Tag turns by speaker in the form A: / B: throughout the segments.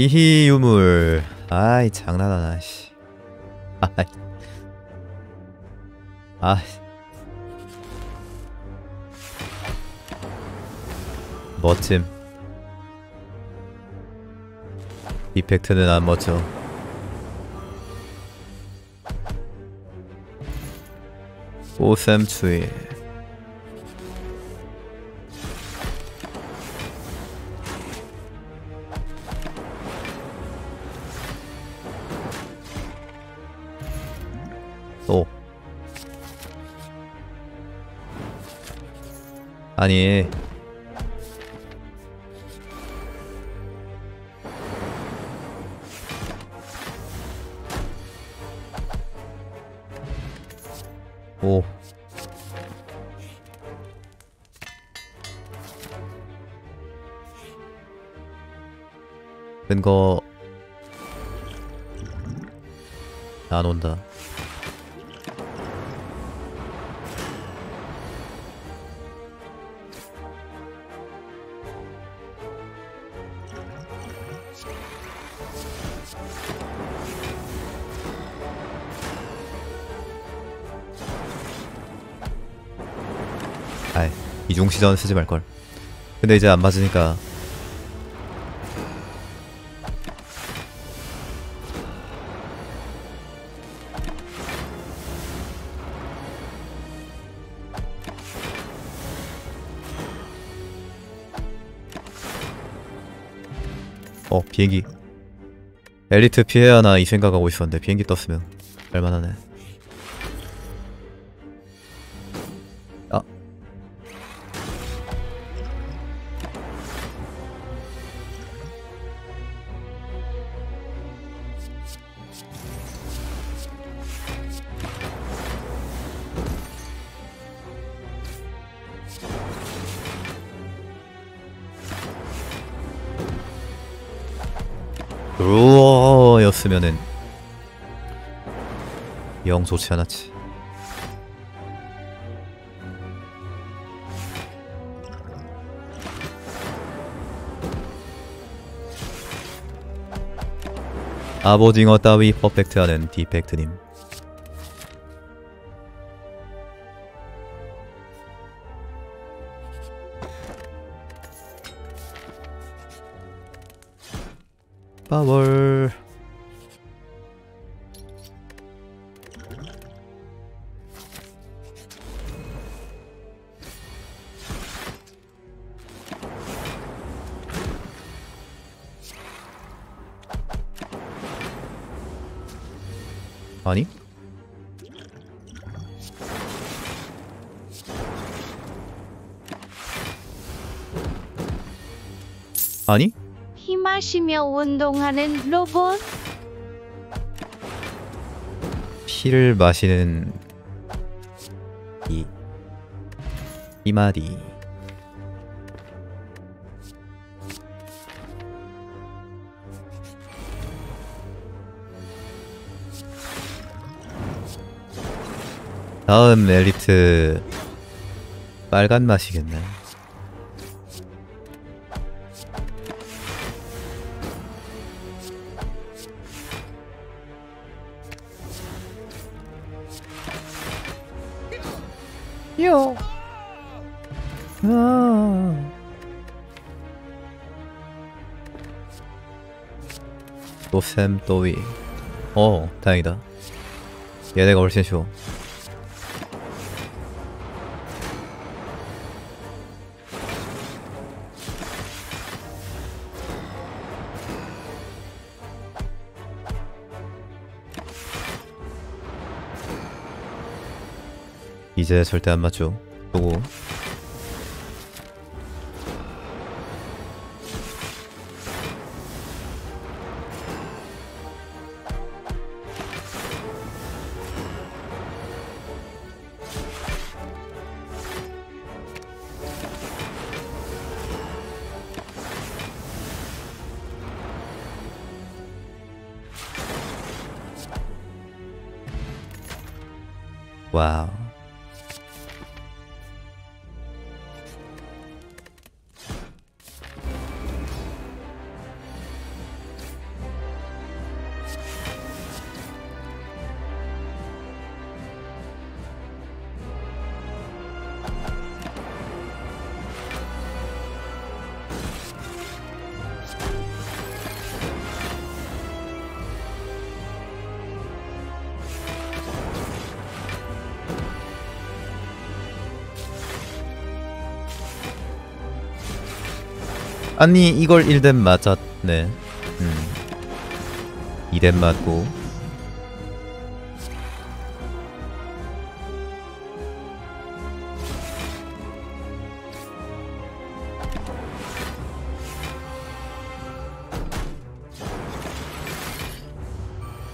A: 이히 유물. 아이 장난하나 씨. 아이. 아 멋짐. 이펙트는 안 멋져. 오샘추이 아니. 오. 근거 이중시전 쓰지 말걸. 근데 이제 안 맞으니까. 어 비행기. 엘리트 피해야 하나 이 생각하고 있었는데 비행기 떴으면. 얼마나네 영 좋지 않았지. 아보징어 따위 퍼펙트하는 디펙트님. 파월 아니?
B: 피 마시며 운동하는 로봇
A: 피를 마시는 이 이 마리 다음 엘리트 빨간 맛이겠네. 샘 또위. 어, 다행이다. 얘네가 훨씬 쉬워. 이제 절대 안 맞죠. 보고 와 아니 이걸 1뎀 맞았네. 음. 2뎀 맞고.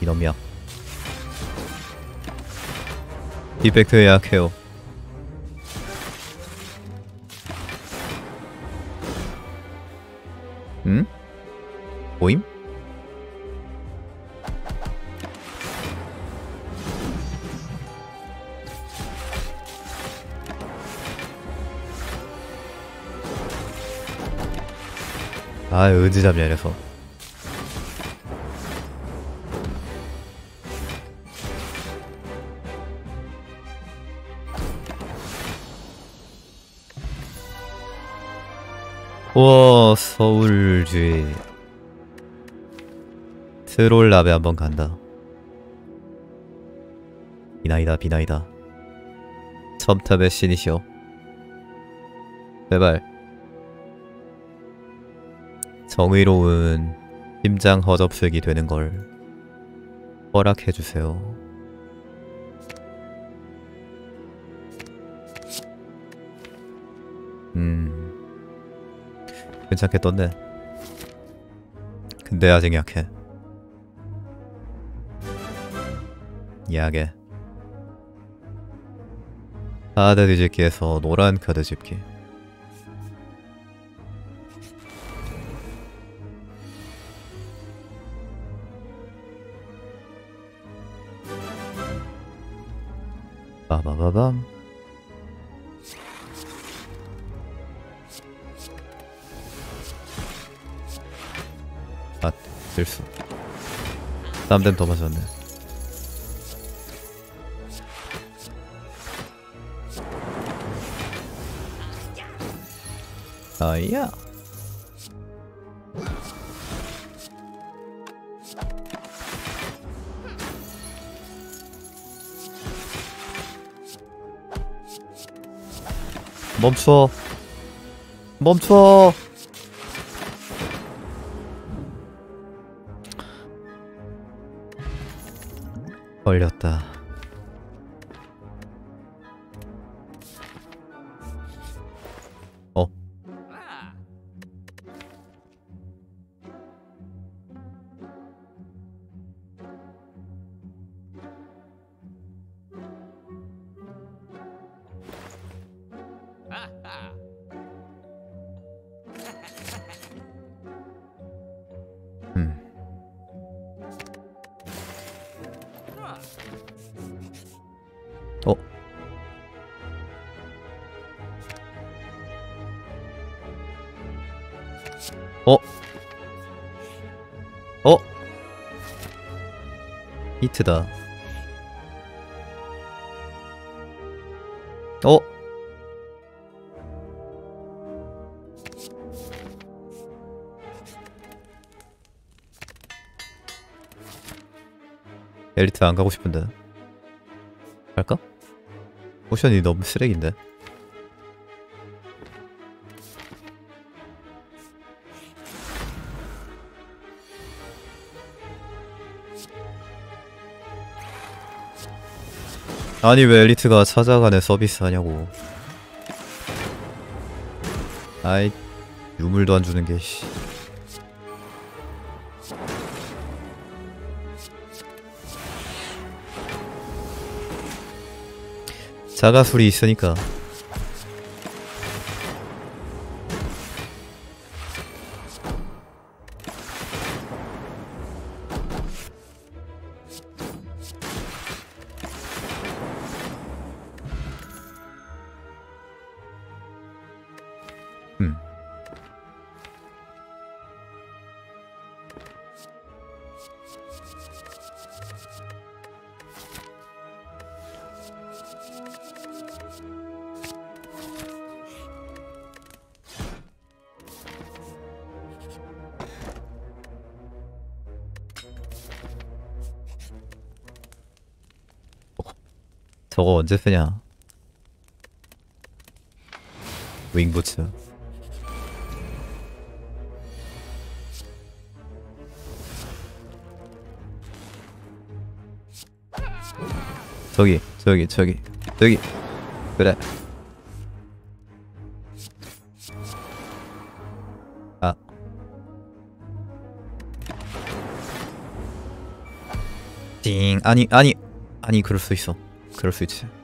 A: 이놈이야. 디펙트 예약해요 아 언제 잡냐 이래서. 우와 서울주의. 트롤 라베 한번 간다. 비나이다 비나이다. 첨탑의 신이시여. 제발 정의로운 심장 허접색이 되는 걸 허락해주세요. 음 떴네 근데 아직 약해. 약해. 카드 뒤집기에서 노란 카드 집기 빠바바밤. 아 실수. 땀댐 더 맞았네. 아야 멈춰. 멈춰. 걸렸다 히트다. 어? 엘리트 안 가고 싶은데. 갈까? 포션이 너무 쓰레기인데. 아니 왜 엘리트가 찾아가네 서비스 하냐고. 아이 유물도 안 주는 게 씨. 자가술이 있으니까 저거 언제 쓰냐? 윙부츠. 저기 저기 저기 저기. 그래. 아. 띵. 아니 아니. 아니 그럴 수 있어. 그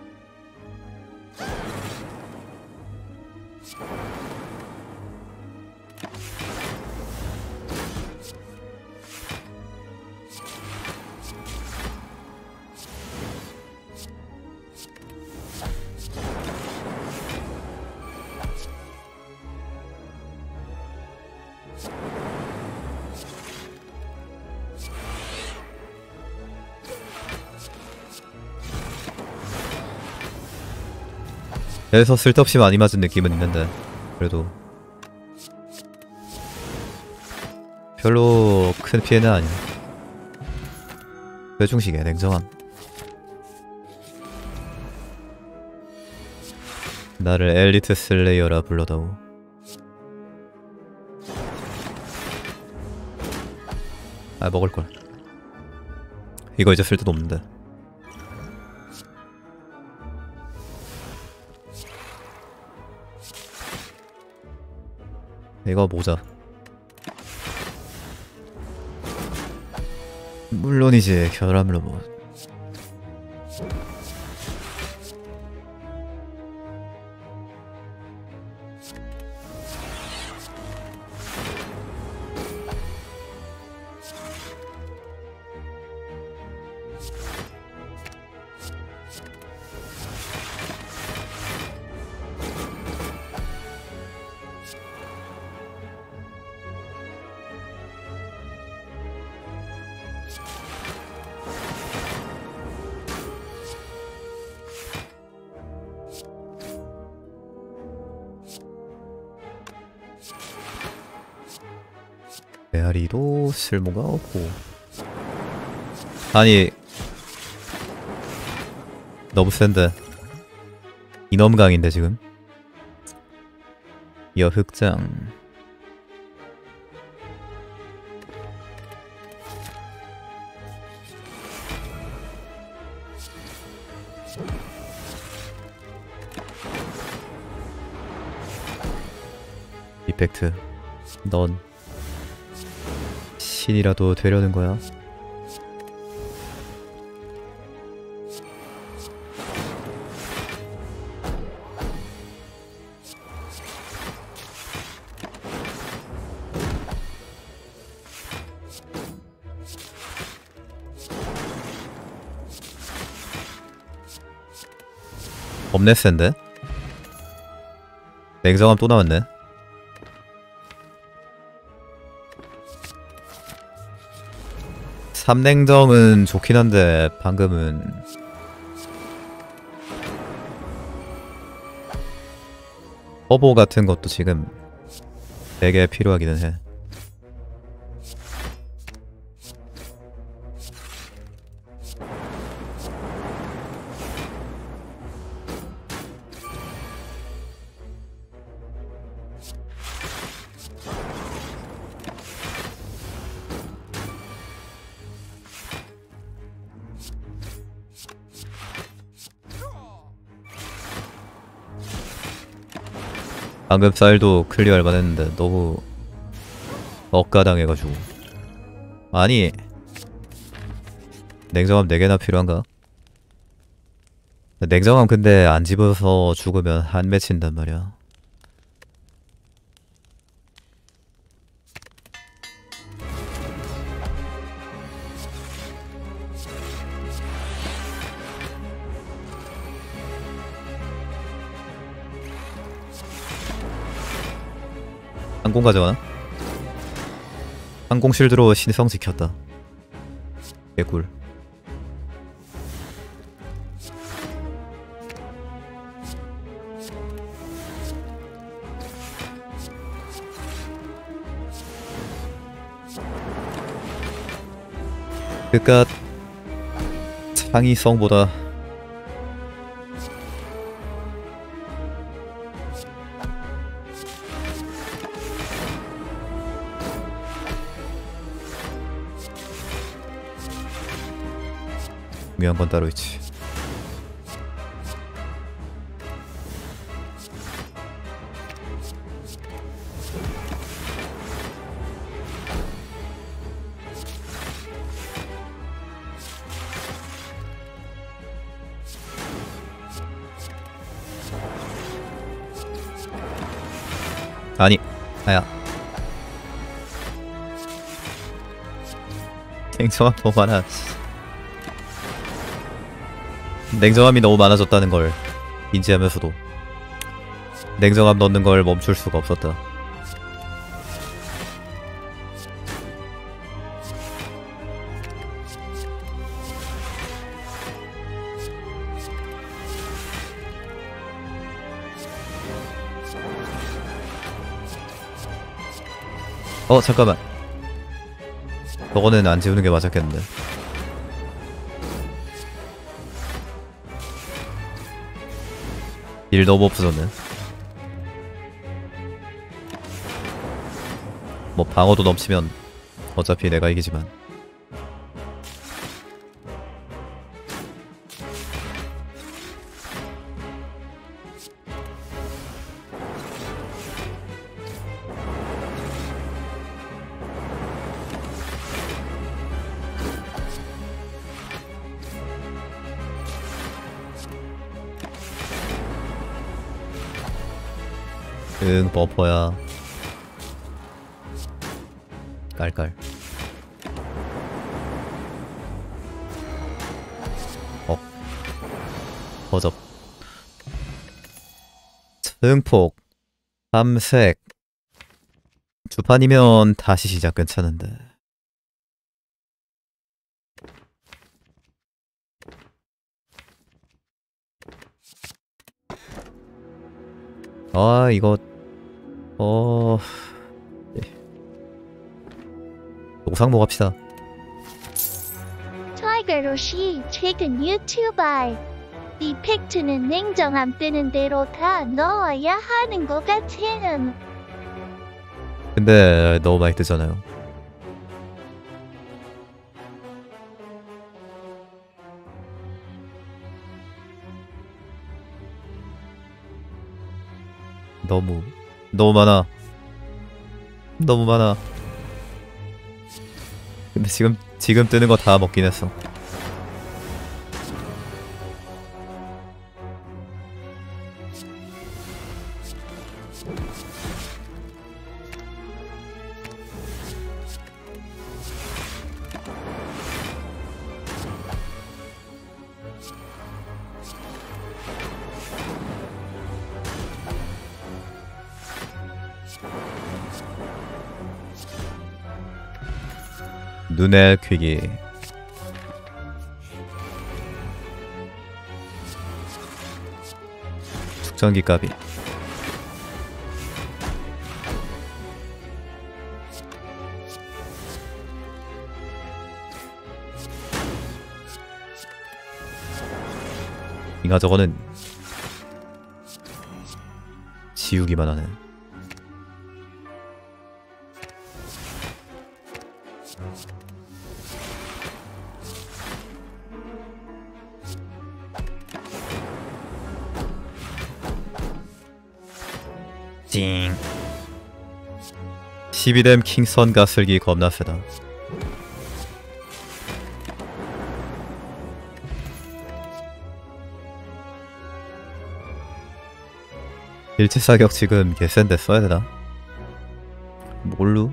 A: 그래서 쓸데없이 많이 맞은 느낌은 있는데 그래도. 별로 큰 피해는 아니야. 대중식의 냉정함. 나를 엘리트 슬레이어라 불러다오. 아 먹을걸. 이거 이제 쓸데도 없는데 이거 모자. 물론이지 결함 로봇 쓸모가? 없고. 아니. 너무 센데. 이놈강인데 지금? 여흑장. 이펙트. 넌 신이라도 되려는 거야? 없네 센데? 냉정함 또 나왔네 삼냉정은 좋긴 한데 방금은 허보 같은 것도 지금 되게 필요하기는 해. 방금 쌀도 클리어 할만 했는데 너무 억가당해가지고 아니 냉정함 4개나 필요한가? 냉정함 근데 안 집어서 죽으면 한 맺힌단 말이야 항공 가져가나? 항공 실드로 신성 지켰다 개꿀 그깟 창의성보다 중요한 건 따로 있지. 아니 아야. 생성한 법 뭐 하나. 냉정함이 너무 많아졌다는 걸 인지하면서도 냉정함 넣는 걸 멈출 수가 없었다. 어 잠깐만. 저거는 안 지우는 게 맞았겠는데 일 너무 없어졌네 뭐 방어도 넘치면 어차피 내가 이기지만 응 버퍼야. 깔깔. 어. 버접. 증폭 삼색. 주판이면 다시 시작 괜찮은데. 아 이거 어 노상모 갑시다.
B: 타이거로시 최근 유튜버에 이펙트는 냉정함 뜨는 대로 다 넣어야 하는 것 같아요.
A: 근데 너무 많이 뜨잖아요. 너무 너무 많아. 너무 많아. 근데 지금 지금 뜨는 거 다 먹긴 했어 눈의 퀴기. 축전기 까비. 이가 저거는 지우기만 하네 12댐 킹선 가슬기 겁나 세다 일체 사격 지금 개센데 써야 되나? 뭘로?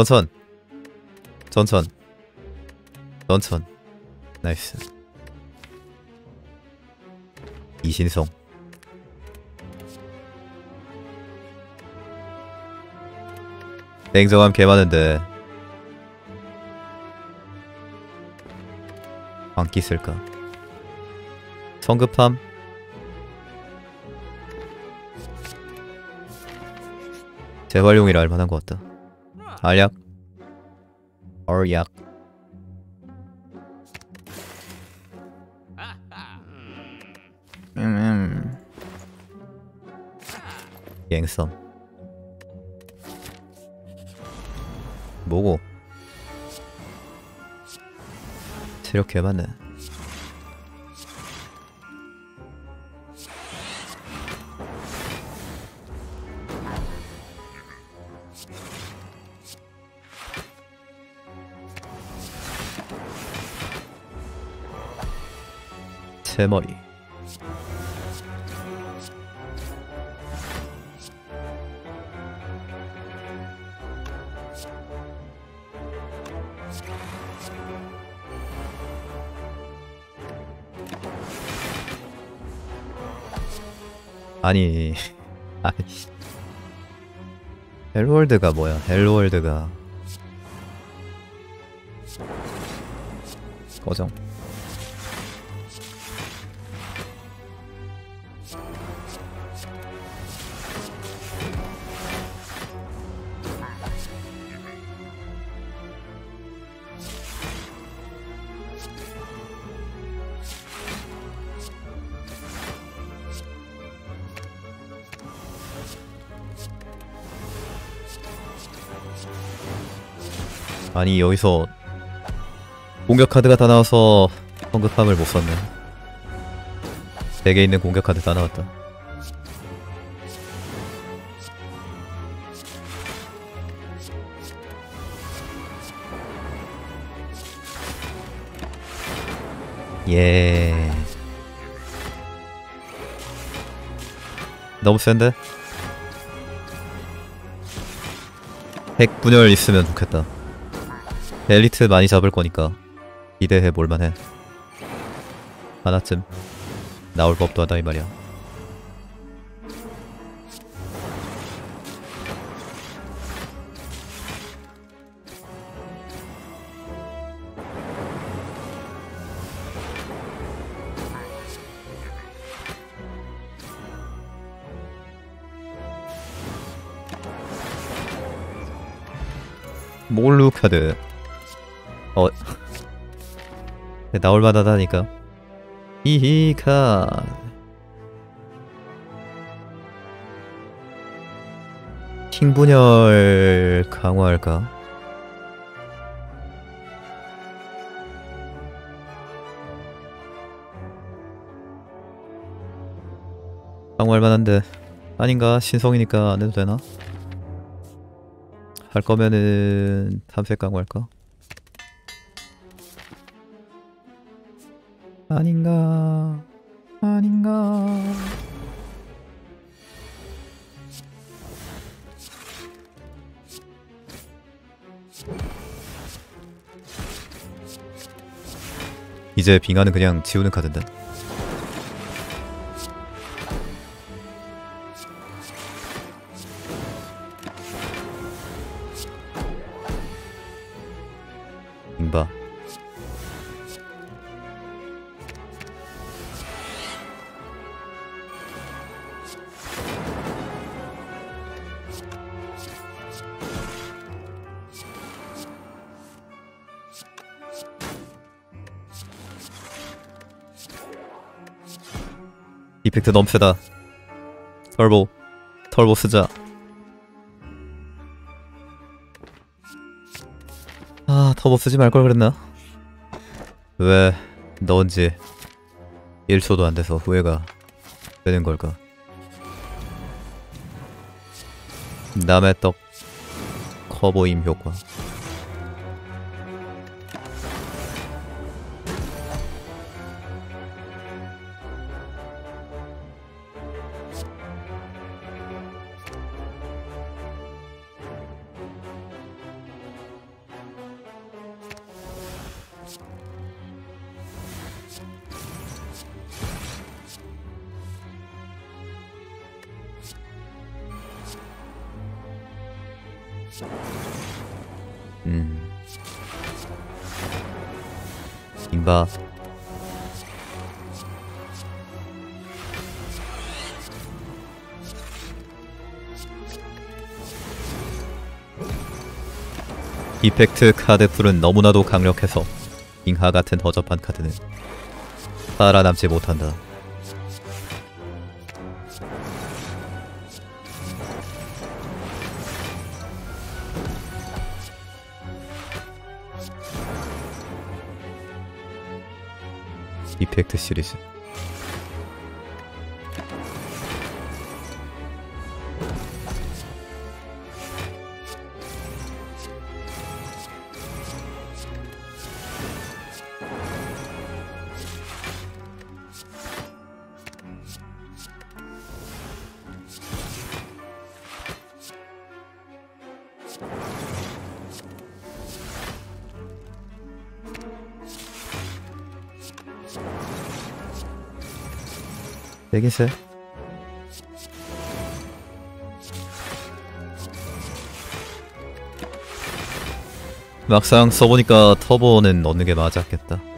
A: 전천 전천 전천 나이스. 이신성 냉정함 개 많은데. 안기 쓸까? 성급함? 재활용이라 할만한 것 같다 알약? 얼약. 음. 갱썸 뭐고? 체력 개많네 새머리 아니 아이씨 헬월드가 뭐야 헬월드가. 고정 아니 여기서 공격 카드가 다 나와서 성급함을 못 썼네. 4개 있는 공격 카드 다 나왔다. 예. 너무 센데? 핵 분열 있으면 좋겠다 엘리트 많이 잡을 거니까 기대해 볼만해 하나쯤 나올 법도 하다 이 말이야. 몰루 카드 어 나올 만하다니까 히히 카 킹분열 강화할까? 강화할 만한데 아닌가? 신성이니까 안 해도 되나? 할 거면은 탐색 강화할까? 아닌가 아닌가. 이제 빙하는 그냥 지우는 카드인데 이펙트 너무 세다. 털보 털보 쓰자. 아 터보 쓰지 말 걸 그랬나? 왜 넣은지 1초도 안 돼서 후회가 되는 걸까? 남의 떡 커보임 효과 팩트 카드 풀은 너무나도 강력해서 잉하 같은 허접한 카드는 살아남지 못한다. 이펙트 시리즈 되겠어요? 막상 써보니까 터보는 넣는 게 맞았겠다.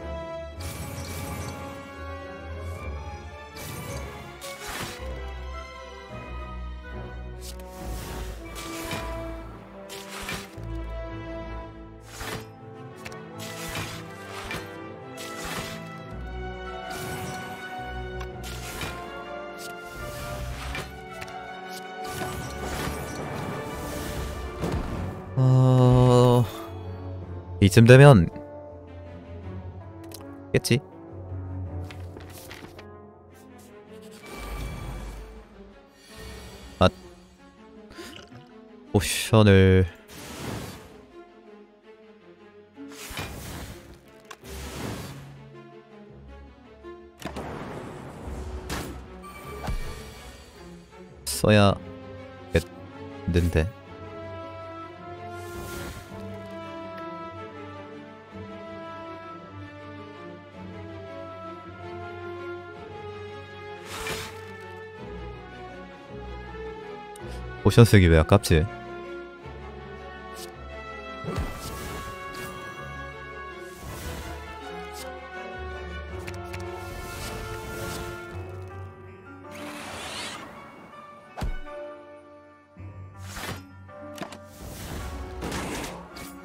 A: 이쯤 되면 겠지? 아 포션을 써야 겠는데 포션 쓰기 왜 아깝지?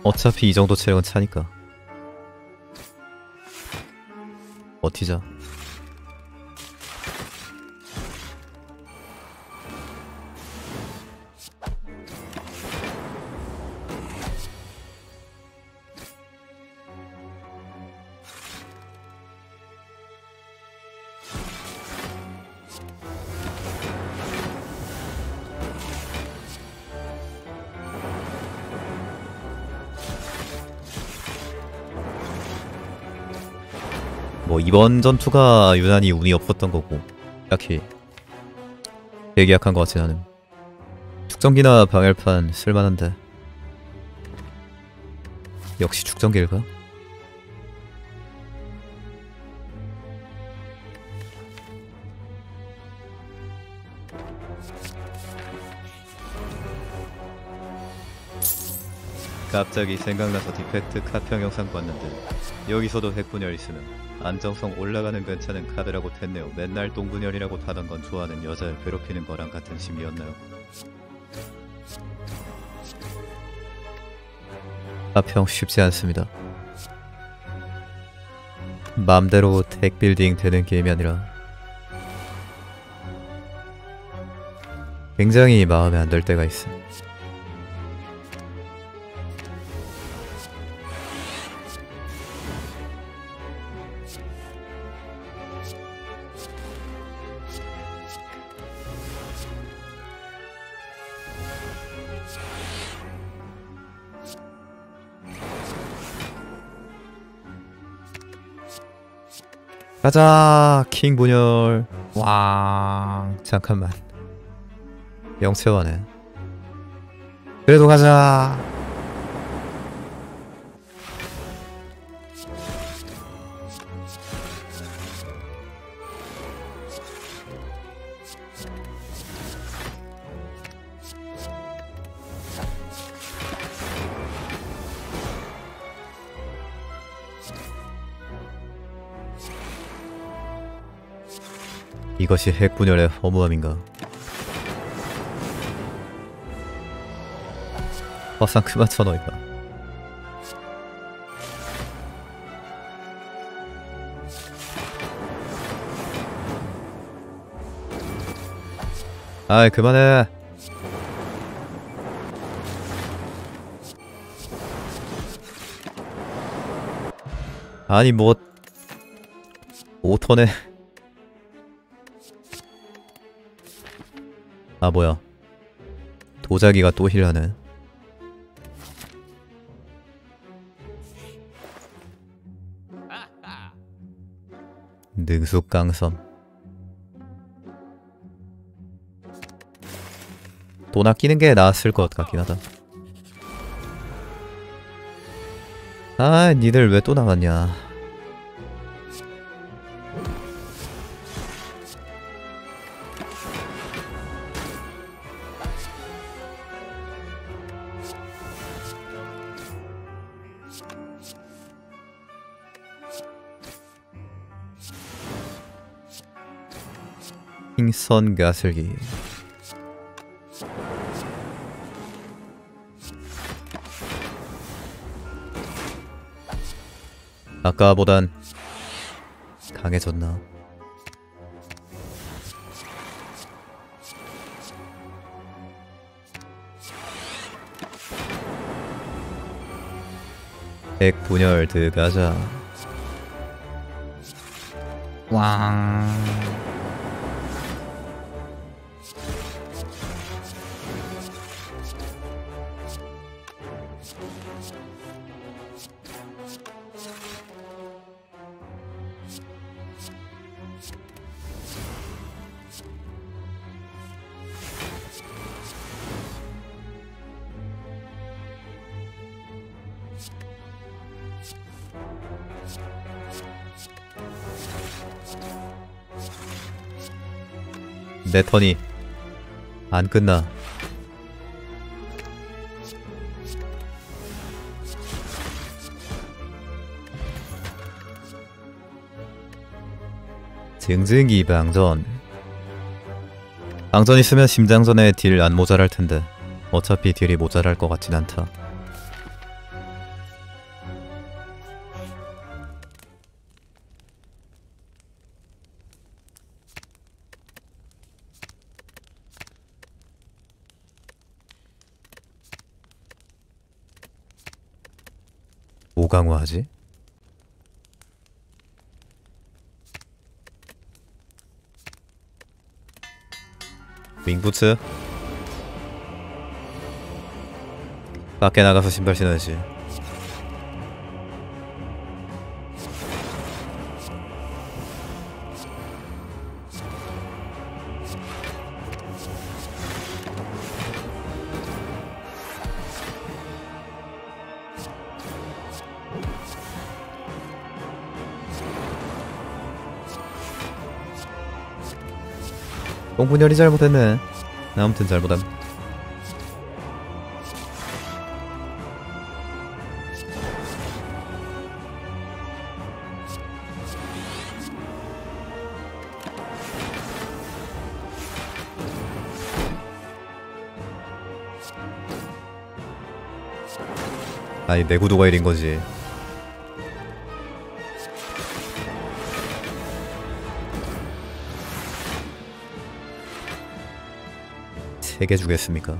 A: 어차피 이 정도 체력은 차니까 버티자 이번 전투가 유난히 운이 없었던 거고 딱히 되게 약한 것 같진 않음 축전기나 방열판 쓸만한데 역시 축전기일까? 갑자기 생각나서 디펙트 카평 영상 봤는데 여기서도 핵분열 있으면 안정성 올라가는 괜찮은 카드라고 했네요. 맨날 똥분열이라고 타던 건 좋아하는 여자를 괴롭히는 거랑 같은 심리였나요? 카평 쉽지 않습니다. 맘대로 택빌딩 되는 게임이 아니라 굉장히 마음에 안 들 때가 있음. 가자 킹 분열. 왕 잠깐만. 영채화네 그래도 가자 이것이 핵분열의 허무함인가? 화상 그만 쳐넣이다 아이 그만해. 아니 뭐 5턴에 아 뭐야. 도자기가 또 힐하네. 능숙강섬. 돈 아끼는 게 나았을 것 같긴 하다. 아 니들 왜 또 나갔냐 흰선 가슬기. 아까보단 강해졌나? 핵분열 들어가자. 왕 내 턴이 안 끝나. 증증기 방전. 방전 있으면 심장전에 딜 안 모자랄 텐데 어차피 딜이 모자랄 것 같진 않다. 뭐 강화하지? 윙부츠 밖에 나가서 신발 신어야지 똥분열이 잘못했네. 아무튼 잘못함. 아니 내 구도가 이린 거지 세개 주겠습니까?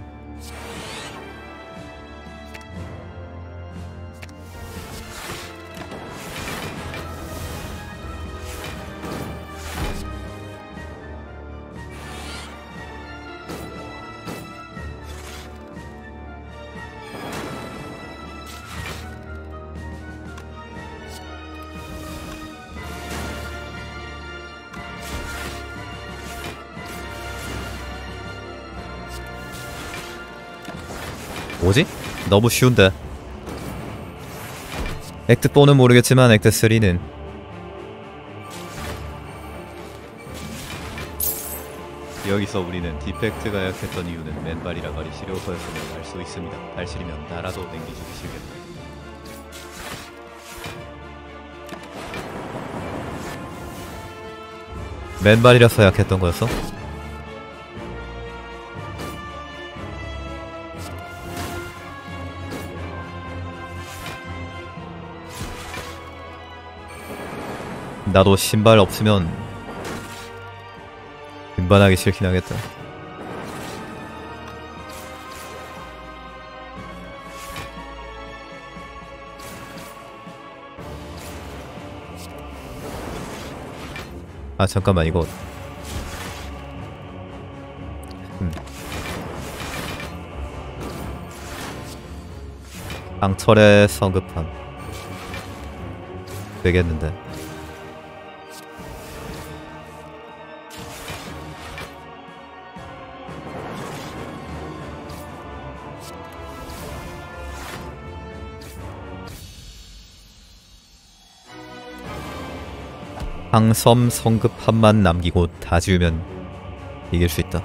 A: 너무 쉬운데 액트 4는 모르겠지만 액트 3는 여기서 우리는 디펙트가 약했던 이유는 맨발이라 말이 시려서였음을 알 수 있습니다. 발실이면 나라도 냉기주기 싫겠다. 맨발이라서 약했던 거였어? 나도 신발 없으면 등반하기 싫긴 하겠다. 아 잠깐만 이거 음. 강철의 성급함 되겠는데 항섬 성급함만 남기고 다 지우면 이길 수 있다.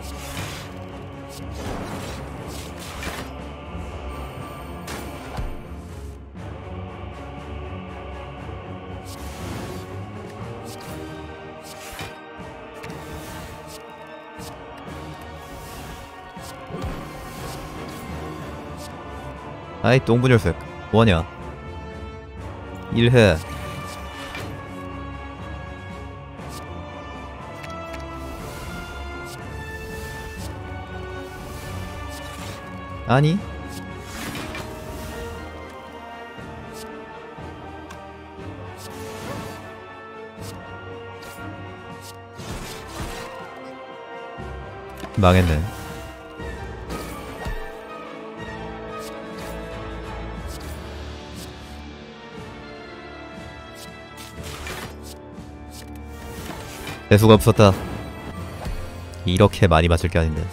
A: 아이 똥분열색. 뭐하냐? 일해 아니? 망했네. 재수가 없었다. 이렇게 많이 맞을 게 아닌데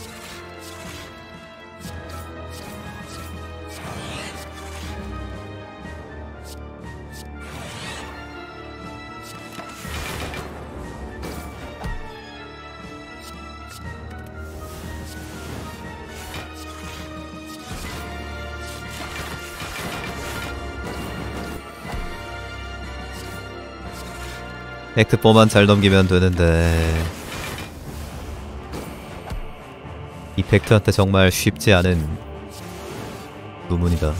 A: 엑트포만 잘 넘기면 되는데 이펙트한테 정말 쉽지 않은 부문이다.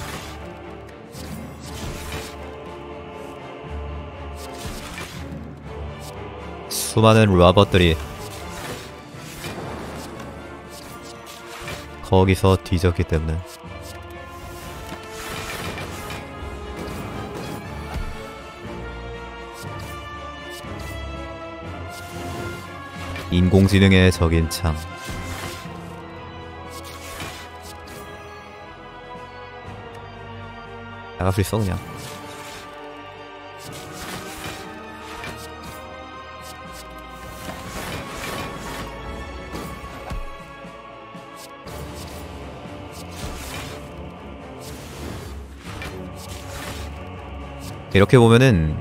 A: 수많은 로봇들이 거기서 뒤졌기 때문에 인공지능의 적인 참. 나갈 수 있어 그냥. 이렇게 보면은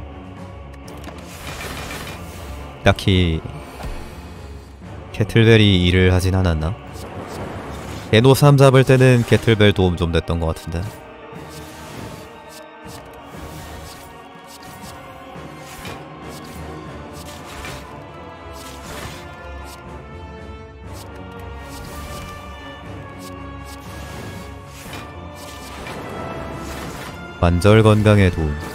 A: 딱히 캐틀벨이 일을 하진 않았나? 3 잡을 때는 캐틀벨 도움 좀 됐던 것 같은데 관절 건강에 도움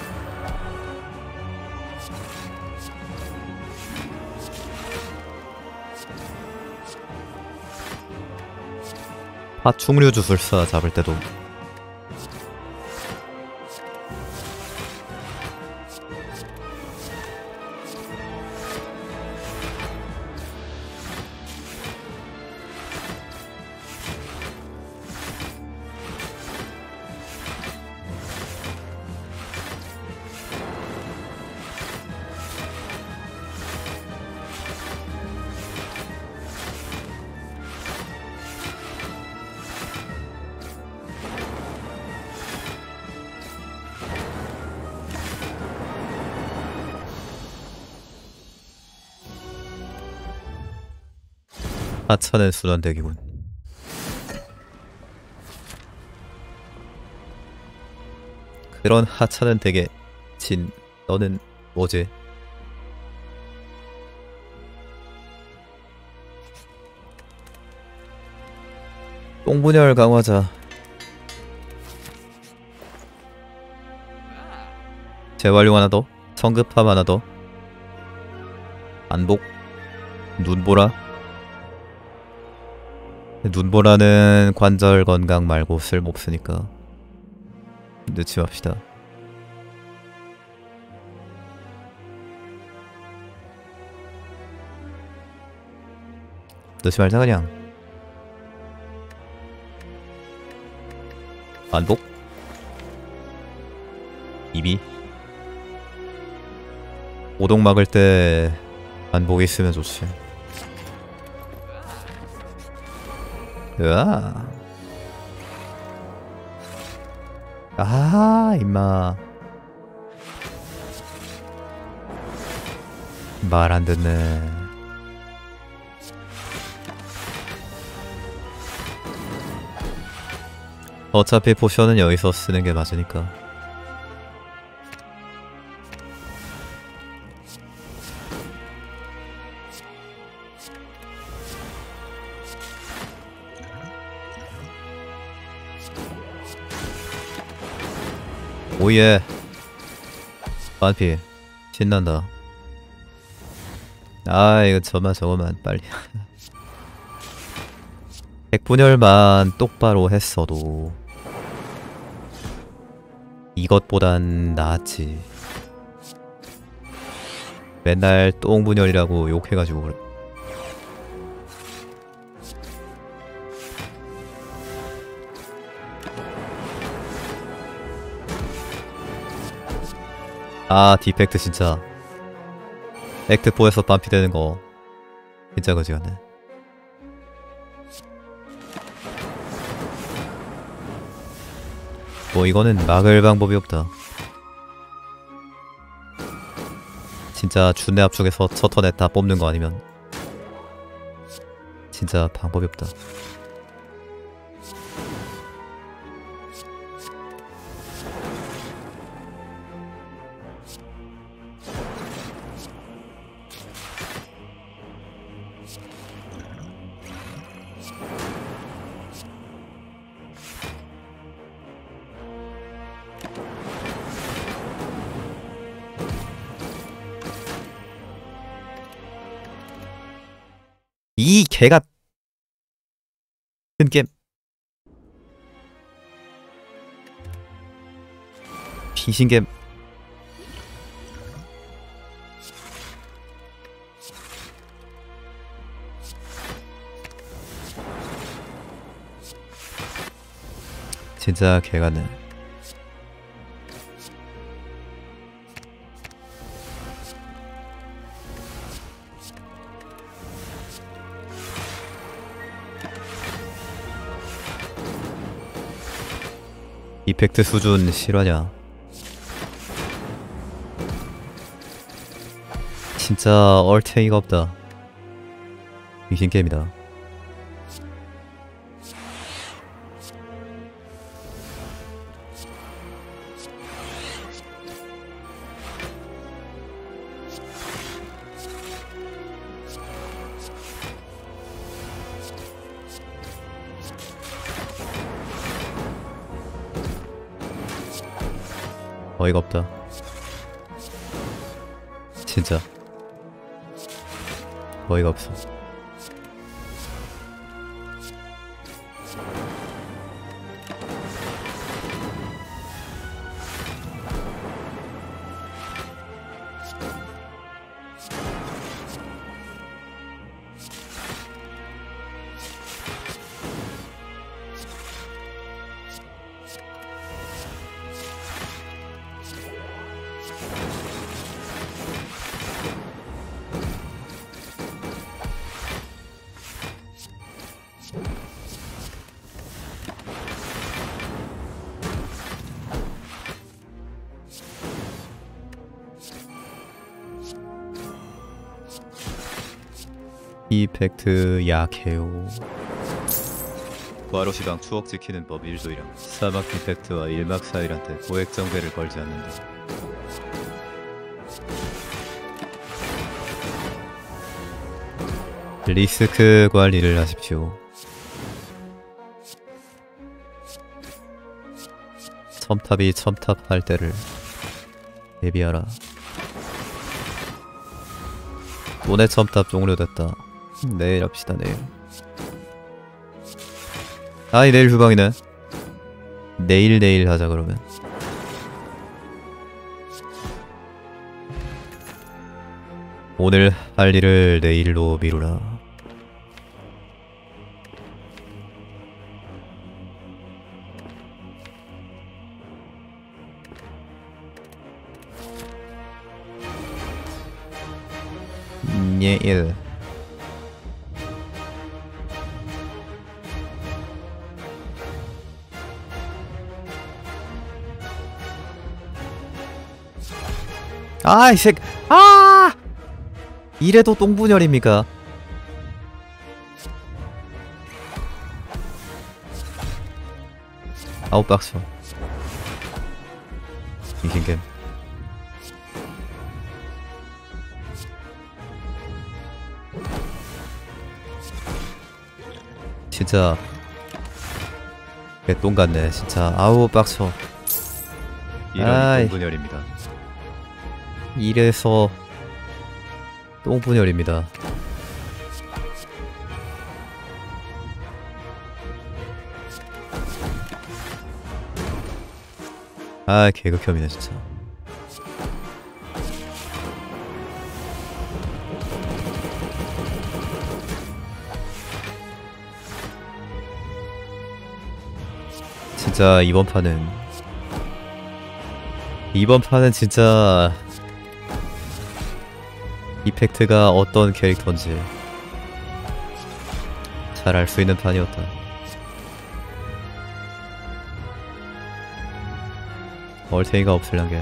A: 파충류 주술사 잡을 때도 하찮은 순환대기군. 그런 하찮은 덱에 진 너는 뭐지? 똥분열 강화자. 재활용 하나 더? 성급함 하나 더? 안복? 눈보라 눈보라는 관절 건강 말고 쓸모없으니까 넣지 맙시다. 넣지 말자 그냥. 반복. 이비 오동 막을 때 반복 있으면 좋지 으아 아 임마. 말 안 듣네. 어차피 포션은 여기서 쓰는 게 맞으니까 오예. 반피. 신난다. 아 이거 저만 저거만 빨리. 백분열만 똑바로 했어도 이것보단 나았지. 맨날 똥분열이라고 욕해가지고 그래 아 디펙트 진짜. 액트 4에서 반피 되는 거. 진짜 거지 같네 뭐 이거는 막을 방법이 없다. 진짜 준내 압축에서 첫 턴에 다 뽑는 거 아니면. 진짜 방법이 없다 게임 진짜 개가네. 이펙트 수준 실화냐 진짜 얼탱이가 없다. 미신 게임이다. 어이가 없다. 진짜 어이가 없어 약해요. 과로시방 추억 지키는 법 1조 1항 사막 디펙트와 일막사일한테 고액정배를 걸지 않는다. 리스크 관리를 하십시오. 첨탑이 첨탑할 때를 대비하라. 돈의 첨탑 종료됐다 내일 합시다 내일. 아이 내일 휴방이네. 내일 내일 하자 그러면. 오늘 할 일을 내일로 미루라. 예일 아이 색 아! 이래도 똥분열입니까? 아홉 박스 이긴겜 진짜 개똥 같네 진짜 아우 빡쳐
C: 이런
A: 아이.
C: 동분열입니다.
A: 이래서 똥분열입니다. 아 개극혐이네 진짜. 진짜 이번 판은 이번 판은 진짜 이펙트가 어떤 캐릭터인지 잘 알 수 있는 판이었다. 얼탱이가 없을란 게.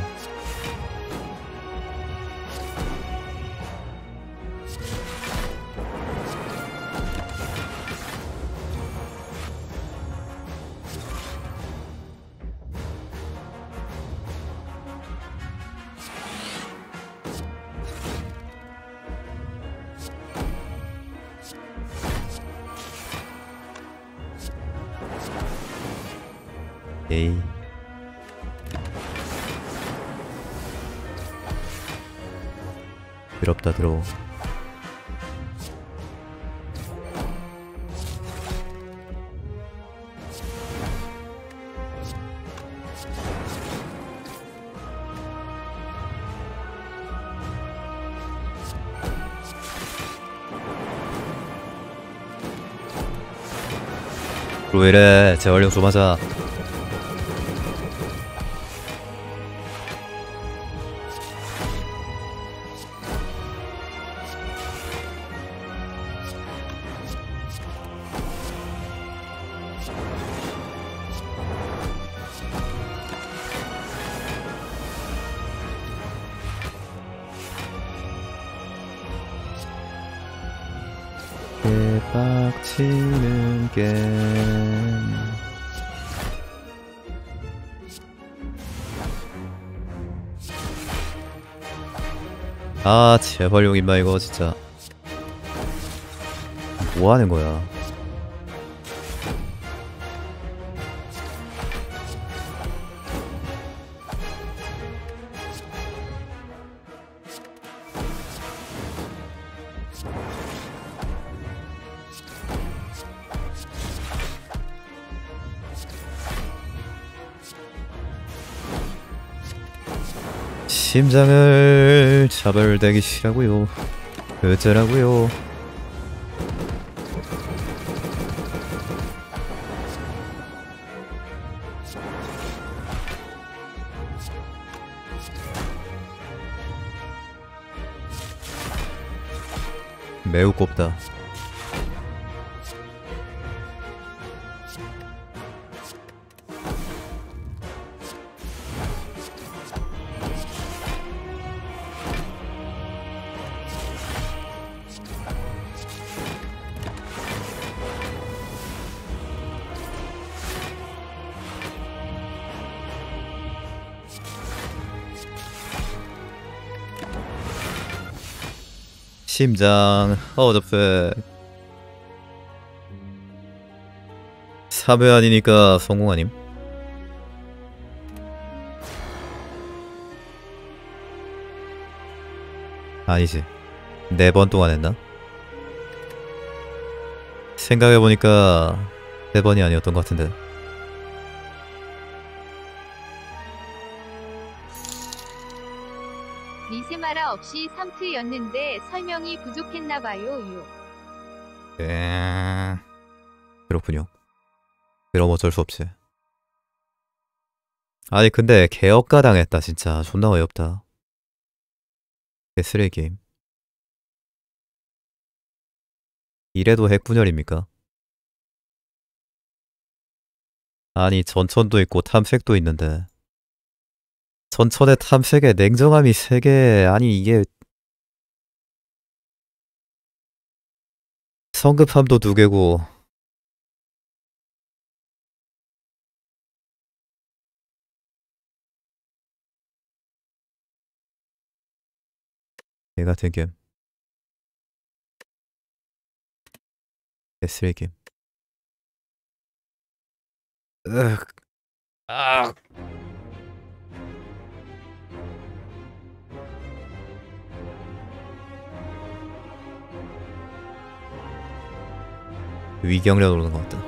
A: 왜 이래? 재활용 좀 하자 대박치는 게임 아 재활용 임마 이거 진짜. 뭐 하는 거야 심장을 차별대기 싫라고요. 어쩌라고요? 매우 곱다 심장 어접해 3회 아니니까 성공 아님? 아니지 4번 동안 했나? 생각해보니까 4번이 아니었던 것 같은데
D: 없이 3트였는데 설명이 부족했나봐요. 유.
A: 에... 그렇군요. 그럼 어쩔 수 없지. 아니 근데 개업가 당했다 진짜 존나 어이없다. 개쓰레기 게임. 이래도 핵분열입니까? 아니 전천도 있고 탐색도 있는데 전천의 탐색에 냉정함이 3개 아니 이게 성급함도 2개고. 개 같은 게임. 개쓰레기 게임. 으악. 아 위경련 오는 것 같다